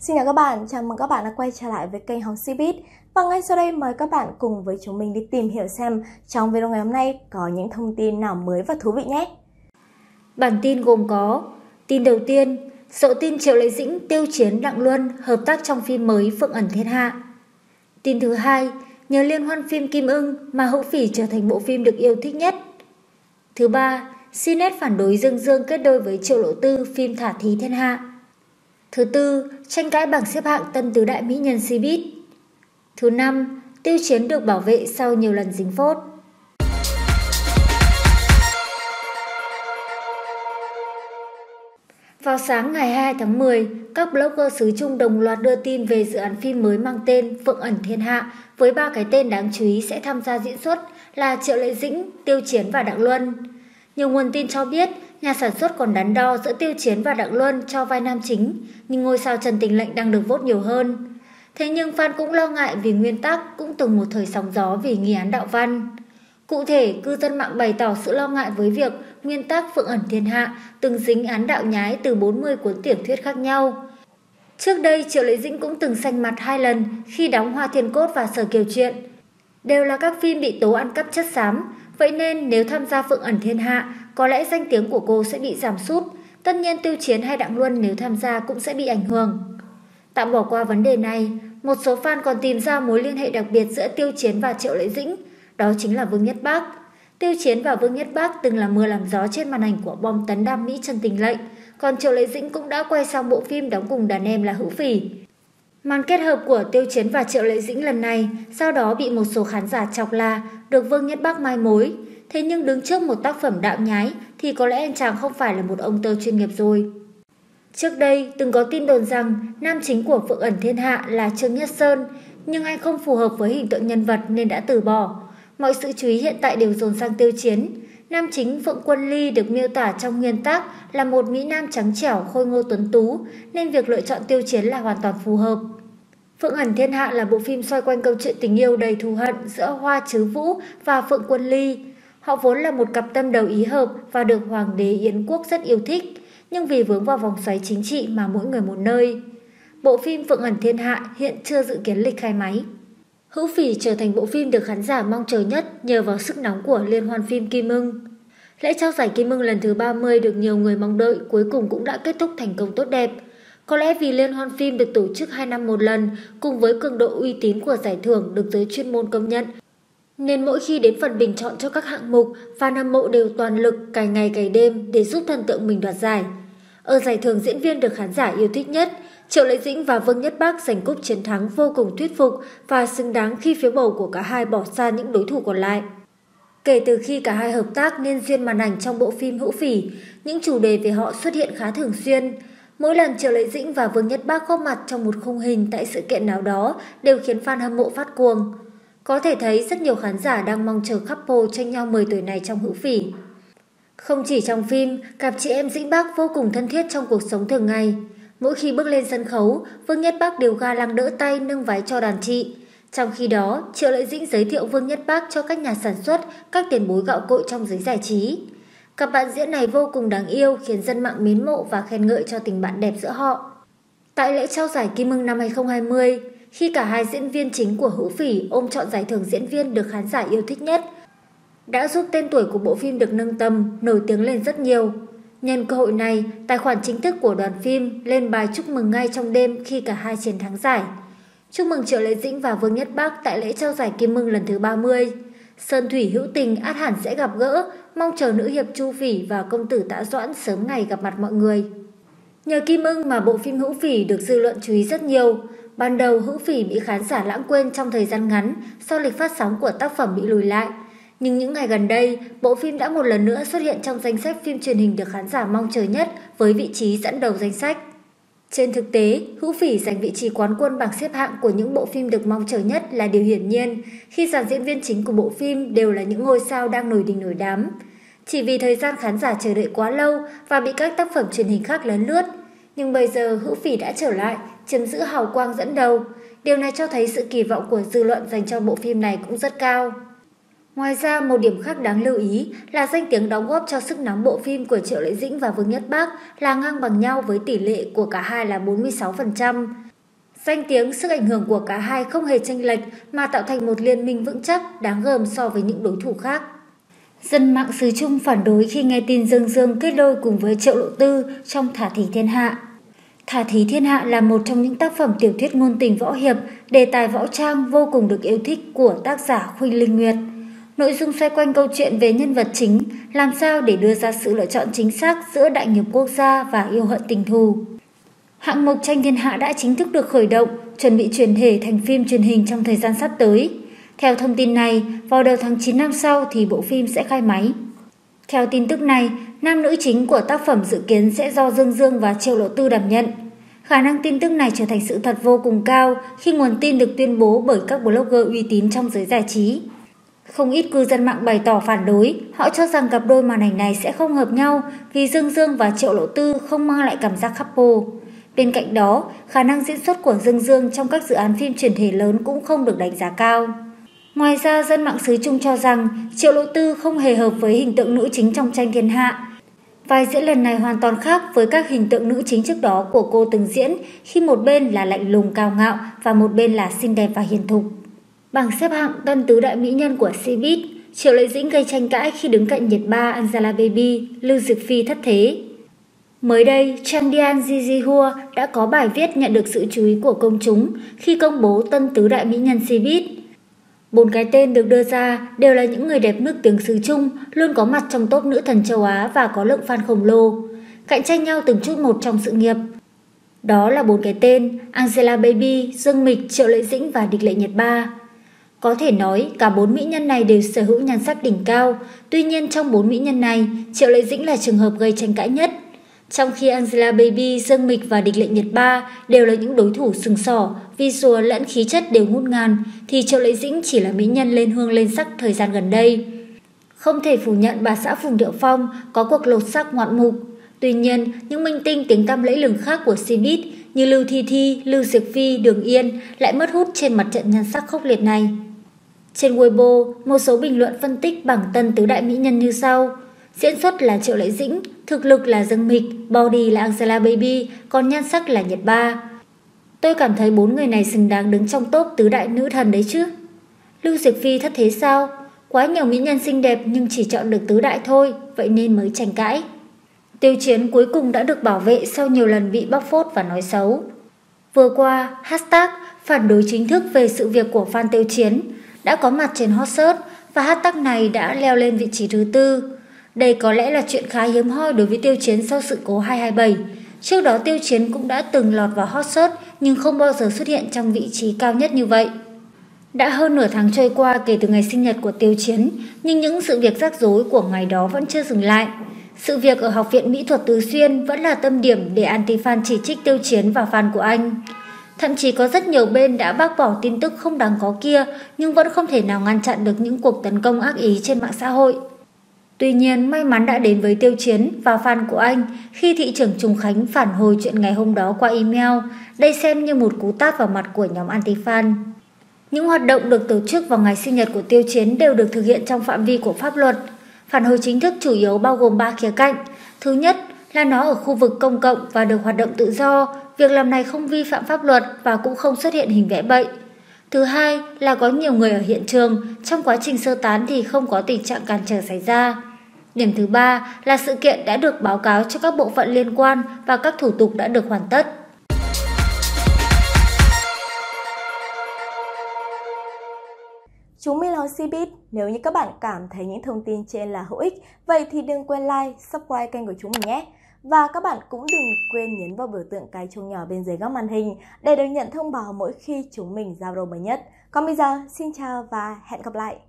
Xin chào các bạn, chào mừng các bạn đã quay trở lại với kênh Hóng Cbiz Và ngay sau đây mời các bạn cùng với chúng mình đi tìm hiểu xem trong video ngày hôm nay có những thông tin nào mới và thú vị nhé. Bản tin gồm có Tin đầu tiên, sợ tin Triệu Lệ Dĩnh, Tiêu Chiến, Đặng Luân hợp tác trong phim mới Phượng ẩn thiên hạ. Tin thứ hai, nhờ liên hoan phim Kim ưng mà Hữu Phỉ trở thành bộ phim được yêu thích nhất. Thứ ba, Sinet phản đối Dương Dương kết đôi với Triệu Lộ Tư phim Thả Thí Thiên Hạ. Thứ tư, tranh cãi bảng xếp hạng tân tứ đại mỹ nhân Cbiz. Thứ năm, tiêu chiến được bảo vệ sau nhiều lần dính phốt. Vào sáng ngày 2 tháng 10, các blogger xứ Trung đồng loạt đưa tin về dự án phim mới mang tên Phượng ẩn thiên hạ với ba cái tên đáng chú ý sẽ tham gia diễn xuất là Triệu Lệ Dĩnh, Tiêu Chiến và Đặng Luân. Nhiều nguồn tin cho biết Nhà sản xuất còn đắn đo giữa Tiêu Chiến và Đặng Luân cho vai nam chính, nhưng ngôi sao Trần Tình Lệnh đang được vốt nhiều hơn. Thế nhưng fan cũng lo ngại vì nguyên tắc cũng từng một thời sóng gió vì nghi án đạo văn. Cụ thể, cư dân mạng bày tỏ sự lo ngại với việc nguyên tắc Phượng ẩn thiên hạ từng dính án đạo nhái từ 40 cuốn tiểu thuyết khác nhau. Trước đây, Triệu Lệ Dĩnh cũng từng xanh mặt hai lần khi đóng Hoa Thiên Cốt và Sở Kiều Chuyện. Đều là các phim bị tố ăn cắp chất xám, vậy nên nếu tham gia Phượng ẩn thiên hạ, có lẽ danh tiếng của cô sẽ bị giảm sút. Tất nhiên Tiêu Chiến hay Đặng Luân nếu tham gia cũng sẽ bị ảnh hưởng. Tạm bỏ qua vấn đề này, một số fan còn tìm ra mối liên hệ đặc biệt giữa Tiêu Chiến và Triệu Lệ Dĩnh, đó chính là Vương Nhất Bác. Tiêu Chiến và Vương Nhất Bác từng là mưa làm gió trên màn ảnh của bom tấn đam mỹ Trần Tình Lệnh, còn Triệu Lệ Dĩnh cũng đã quay xong bộ phim đóng cùng đàn em là Hữu Phỉ. Màn kết hợp của Tiêu Chiến và Triệu Lệ Dĩnh lần này sau đó bị một số khán giả chọc là được Vương Nhất Bác mai mối, Thế nhưng đứng trước một tác phẩm đạo nhái thì có lẽ anh chàng không phải là một ông tơ chuyên nghiệp rồi. Trước đây từng có tin đồn rằng nam chính của Phượng ẩn thiên hạ là Trương Nhất Sơn, nhưng anh không phù hợp với hình tượng nhân vật nên đã từ bỏ. Mọi sự chú ý hiện tại đều dồn sang tiêu chiến. Nam chính Phượng Quân Ly được miêu tả trong nguyên tác là một Mỹ Nam trắng trẻo khôi ngô tuấn tú, nên việc lựa chọn tiêu chiến là hoàn toàn phù hợp. Phượng ẩn thiên hạ là bộ phim xoay quanh câu chuyện tình yêu đầy thù hận giữa Hoa Chứ Vũ và Phượng Quân Ly. Họ vốn là một cặp tâm đầu ý hợp và được Hoàng đế Yến Quốc rất yêu thích, nhưng vì vướng vào vòng xoáy chính trị mà mỗi người một nơi. Bộ phim Phượng ẩn thiên hạ hiện chưa dự kiến lịch khai máy. Hữu Phỉ trở thành bộ phim được khán giả mong chờ nhất nhờ vào sức nóng của liên hoan phim Kim Ưng. Lễ trao giải Kim Ưng lần thứ 30 được nhiều người mong đợi cuối cùng cũng đã kết thúc thành công tốt đẹp. Có lẽ vì liên hoan phim được tổ chức 2 năm một lần cùng với cường độ uy tín của giải thưởng được giới chuyên môn công nhận nên mỗi khi đến phần bình chọn cho các hạng mục, fan hâm mộ đều toàn lực cày ngày cày đêm để giúp thần tượng mình đoạt giải. Ở giải thưởng diễn viên được khán giả yêu thích nhất, Triệu Lệ Dĩnh và Vương Nhất Bác giành cúp chiến thắng vô cùng thuyết phục và xứng đáng khi phiếu bầu của cả hai bỏ xa những đối thủ còn lại. Kể từ khi cả hai hợp tác nên duyên màn ảnh trong bộ phim Hữu Phỉ, những chủ đề về họ xuất hiện khá thường xuyên. Mỗi lần Triệu Lệ Dĩnh và Vương Nhất Bác góp mặt trong một khung hình tại sự kiện nào đó đều khiến fan hâm mộ phát cuồng. Có thể thấy rất nhiều khán giả đang mong chờ couple tranh nhau 10 tuổi này trong hữu phỉ. Không chỉ trong phim, cặp chị em Dĩnh Bác vô cùng thân thiết trong cuộc sống thường ngày. Mỗi khi bước lên sân khấu, Vương Nhất Bác đều ga lăng đỡ tay nâng váy cho đàn chị. Trong khi đó, Triệu Lệ Dĩnh giới thiệu Vương Nhất Bác cho các nhà sản xuất, các tiền bối gạo cội trong giới giải trí. Cặp bạn diễn này vô cùng đáng yêu khiến dân mạng mến mộ và khen ngợi cho tình bạn đẹp giữa họ. Tại lễ trao giải Kim Mưng năm 2020, khi cả hai diễn viên chính của Hữu Phỉ ôm chọn giải thưởng diễn viên được khán giả yêu thích nhất, đã giúp tên tuổi của bộ phim được nâng tầm, nổi tiếng lên rất nhiều. Nhân cơ hội này, tài khoản chính thức của đoàn phim lên bài chúc mừng ngay trong đêm khi cả hai chiến thắng giải. Chúc mừng Triệu Lệ Dĩnh và Vương Nhất Bác tại lễ trao giải Kim Mưng lần thứ 30. Sơn Thủy hữu tình át hẳn sẽ gặp gỡ, mong chờ nữ hiệp Chu Phỉ và công tử Tạ Doãn sớm ngày gặp mặt mọi người. Nhờ Kim Ưng mà bộ phim Hữu Phỉ được dư luận chú ý rất nhiều. Ban đầu Hữu Phỉ bị khán giả lãng quên trong thời gian ngắn sau lịch phát sóng của tác phẩm bị lùi lại. Nhưng những ngày gần đây, bộ phim đã một lần nữa xuất hiện trong danh sách phim truyền hình được khán giả mong chờ nhất với vị trí dẫn đầu danh sách. Trên thực tế, Hữu Phỉ giành vị trí quán quân bảng xếp hạng của những bộ phim được mong chờ nhất là điều hiển nhiên khi dàn diễn viên chính của bộ phim đều là những ngôi sao đang nổi đình nổi đám. Chỉ vì thời gian khán giả chờ đợi quá lâu và bị các tác phẩm truyền hình khác lấn lướt, nhưng bây giờ Hữu Phỉ đã trở lại, chiếm giữ hào quang dẫn đầu. Điều này cho thấy sự kỳ vọng của dư luận dành cho bộ phim này cũng rất cao. Ngoài ra, một điểm khác đáng lưu ý là danh tiếng đóng góp cho sức nóng bộ phim của Triệu Lệ Dĩnh và Vương Nhất Bác là ngang bằng nhau với tỷ lệ của cả hai là 46%. Danh tiếng, sức ảnh hưởng của cả hai không hề tranh lệch mà tạo thành một liên minh vững chắc, đáng gờm so với những đối thủ khác. Dân mạng xứ Trung phản đối khi nghe tin Dương Dương kết đôi cùng với Triệu Lộ Tư trong Thả Thí Thiên Hạ. Thả Thí Thiên Hạ là một trong những tác phẩm tiểu thuyết ngôn tình võ hiệp, đề tài võ trang vô cùng được yêu thích của tác giả Khuynh Linh Nguyệt. Nội dung xoay quanh câu chuyện về nhân vật chính, làm sao để đưa ra sự lựa chọn chính xác giữa đại nghiệp quốc gia và yêu hận tình thù. Hạng mục tranh thiên hạ đã chính thức được khởi động, chuẩn bị chuyển thể thành phim truyền hình trong thời gian sắp tới. Theo thông tin này, vào đầu tháng 9 năm sau thì bộ phim sẽ khai máy. Theo tin tức này, nam nữ chính của tác phẩm dự kiến sẽ do Dương Dương và Triệu Lộ Tư đảm nhận. Khả năng tin tức này trở thành sự thật vô cùng cao khi nguồn tin được tuyên bố bởi các blogger uy tín trong giới giải trí. Không ít cư dân mạng bày tỏ phản đối, họ cho rằng cặp đôi màn ảnh này sẽ không hợp nhau vì Dương Dương và Triệu Lộ Tư không mang lại cảm giác couple. Bên cạnh đó, khả năng diễn xuất của Dương Dương trong các dự án phim truyền thể lớn cũng không được đánh giá cao. Ngoài ra, dân mạng xứ Trung cho rằng Triệu Lộ Tư không hề hợp với hình tượng nữ chính trong tranh thiên hạ. Vai diễn lần này hoàn toàn khác với các hình tượng nữ chính trước đó của cô từng diễn khi một bên là lạnh lùng cao ngạo và một bên là xinh đẹp và hiền thục. Bảng xếp hạng tân tứ đại mỹ nhân của Cbiz, Triệu Lệ Dĩnh gây tranh cãi khi đứng cạnh nhiệt ba Angela Baby, Lưu Dực Phi thất thế. Mới đây, Chandian Hua đã có bài viết nhận được sự chú ý của công chúng khi công bố tân tứ đại mỹ nhân Cbiz. Bốn cái tên được đưa ra đều là những người đẹp nước tiếng xứ Trung, luôn có mặt trong top nữ thần châu Á và có lượng fan khổng lồ, cạnh tranh nhau từng chút một trong sự nghiệp. Đó là bốn cái tên Angela Baby, Dương Mịch, Triệu Lệ Dĩnh và Địch Lệ Nhật Ba. Có thể nói cả bốn mỹ nhân này đều sở hữu nhan sắc đỉnh cao, tuy nhiên trong bốn mỹ nhân này, Triệu Lệ Dĩnh là trường hợp gây tranh cãi nhất. Trong khi Angela Baby, Dương Mịch và Địch Lệ Nhật Ba đều là những đối thủ sừng sỏ, visual lẫn khí chất đều ngút ngàn, thì Triệu Lệ Dĩnh chỉ là mỹ nhân lên hương lên sắc thời gian gần đây. Không thể phủ nhận bà xã Phùng Điệu Phong có cuộc lột sắc ngoạn mục. Tuy nhiên, những minh tinh tiếng tăm lẫy lừng khác của Cbiz như Lưu Thi Thi, Lưu Diệc Phi, Đường Yên lại mất hút trên mặt trận nhan sắc khốc liệt này. Trên Weibo, một số bình luận phân tích bảng tân tứ đại mỹ nhân như sau. Diễn xuất là Triệu Lệ Dĩnh, thực lực là Dương Mịch, body là Angela Baby, còn nhan sắc là Nhật Ba. Tôi cảm thấy bốn người này xứng đáng đứng trong top tứ đại nữ thần đấy chứ. Lưu Diệc Phi thất thế sao? Quá nhiều mỹ nhân xinh đẹp nhưng chỉ chọn được tứ đại thôi, vậy nên mới tranh cãi. Tiêu chiến cuối cùng đã được bảo vệ sau nhiều lần bị bóc phốt và nói xấu. Vừa qua, hashtag phản đối chính thức về sự việc của fan tiêu chiến đã có mặt trên hot search và hát tắc này đã leo lên vị trí thứ tư. Đây có lẽ là chuyện khá hiếm hoi đối với tiêu chiến sau sự cố 227. Trước đó tiêu chiến cũng đã từng lọt vào hot search nhưng không bao giờ xuất hiện trong vị trí cao nhất như vậy. Đã hơn nửa tháng trôi qua kể từ ngày sinh nhật của tiêu chiến, nhưng những sự việc rắc rối của ngày đó vẫn chưa dừng lại. Sự việc ở Học viện Mỹ thuật Tứ Xuyên vẫn là tâm điểm để anti-fan chỉ trích tiêu chiến và fan của anh. Thậm chí có rất nhiều bên đã bác bỏ tin tức không đáng có kia nhưng vẫn không thể nào ngăn chặn được những cuộc tấn công ác ý trên mạng xã hội. Tuy nhiên, may mắn đã đến với Tiêu Chiến và fan của anh khi thị trưởng Trùng Khánh phản hồi chuyện ngày hôm đó qua email. Đây xem như một cú tát vào mặt của nhóm anti-fan. Những hoạt động được tổ chức vào ngày sinh nhật của Tiêu Chiến đều được thực hiện trong phạm vi của pháp luật. Phản hồi chính thức chủ yếu bao gồm 3 khía cạnh. Thứ nhất là nó ở khu vực công cộng và được hoạt động tự do, việc làm này không vi phạm pháp luật và cũng không xuất hiện hình vẽ bậy. Thứ hai là có nhiều người ở hiện trường, trong quá trình sơ tán thì không có tình trạng cản trở xảy ra. Điểm thứ ba là sự kiện đã được báo cáo cho các bộ phận liên quan và các thủ tục đã được hoàn tất. Chúng mình là Cbiz. Nếu như các bạn cảm thấy những thông tin trên là hữu ích, vậy thì đừng quên like, subscribe kênh của chúng mình nhé. Và các bạn cũng đừng quên nhấn vào biểu tượng cái chuông nhỏ bên dưới góc màn hình để được nhận thông báo mỗi khi chúng mình giao đồ mới nhất. Còn bây giờ, xin chào và hẹn gặp lại!